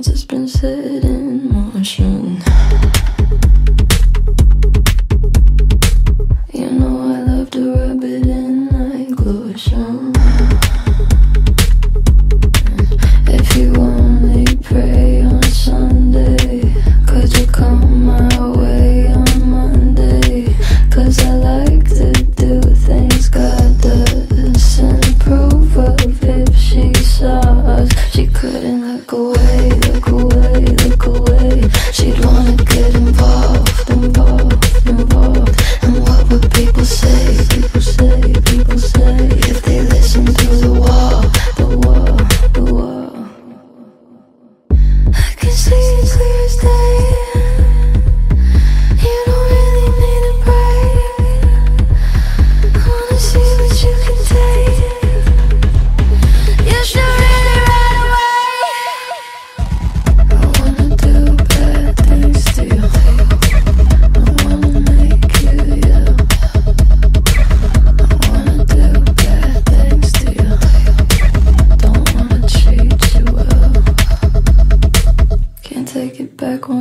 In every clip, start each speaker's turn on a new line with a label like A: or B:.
A: once it's been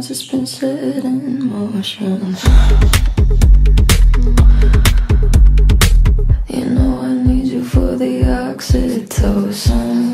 A: has been set in motion. You know I need you for the oxytocin.